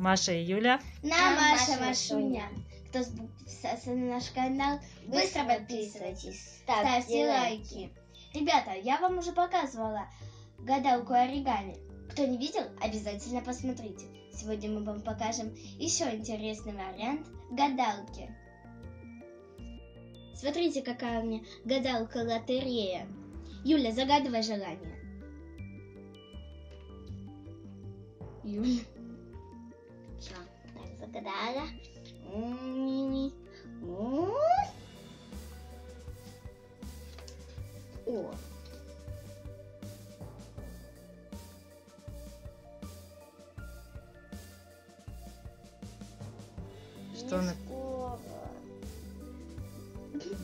Маша и Юля. На Маша Машуня. Кто подписался на наш канал, быстро подписывайтесь, ставьте лайки. Ребята, я вам уже показывала гадалку оригами. Кто не видел, обязательно посмотрите. Сегодня мы вам покажем еще интересный вариант гадалки. Смотрите, какая у меня гадалка-лотерея. Юля, загадывай желание. Юля. М-м-м. О. Что на-.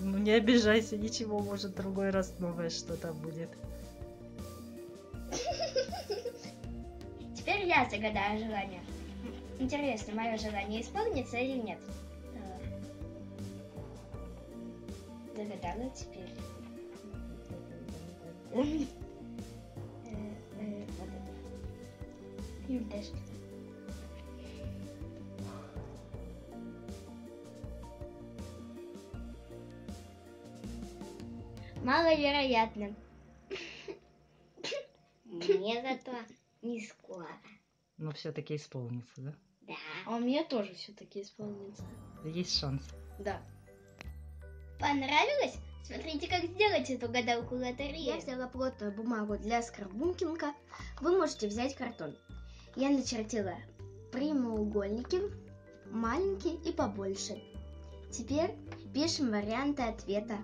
Ну не обижайся, ничего, может другой раз новое что-то будет. Теперь я загадаю желание. Интересно, мое желание исполнится или нет? Загадала теперь. Э, э, даже. Маловероятно. Мне зато не скоро. Но все-таки исполнится, да? А у меня тоже все-таки исполнится. Есть шанс. Да. Понравилось? Смотрите, как сделать эту гадалку лотереи. Я взяла плотную бумагу для скарбункинга. Вы можете взять картон. Я начертила прямоугольники, маленькие и побольше. Теперь пишем варианты ответа.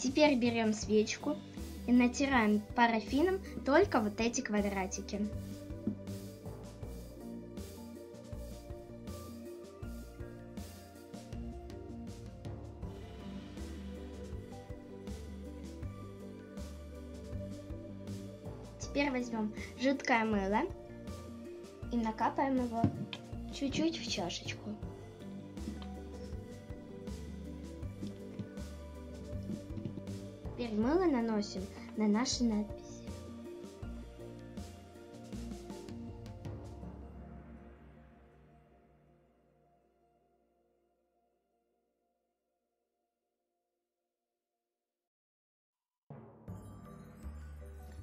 Теперь берем свечку и натираем парафином только вот эти квадратики. Теперь возьмем жидкое мыло и накапаем его чуть-чуть в чашечку. Теперь мыло наносим на наши надписи.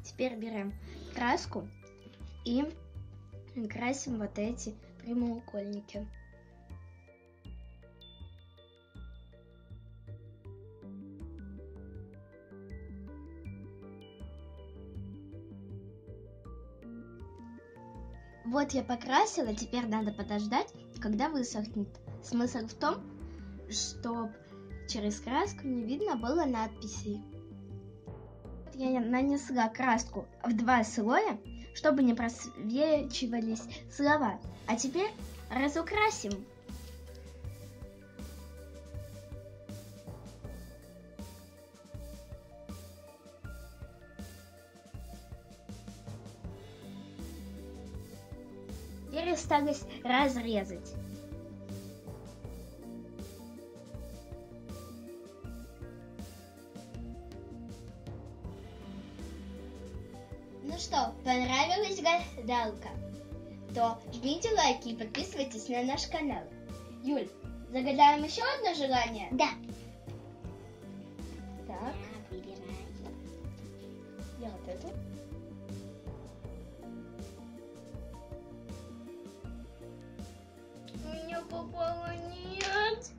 Теперь берем краску и красим вот эти прямоугольники. Вот я покрасила, теперь надо подождать, когда высохнет. Смысл в том, чтобы через краску не видно было надписей. Я нанесла краску в два слоя, чтобы не просвечивались слова. А теперь разукрасим. Теперь осталось разрезать. Ну что, понравилась гадалка? То жмите лайки и подписывайтесь на наш канал. Юль, загадаем еще одно желание? Да. Так. Я вот эту. Попало нет.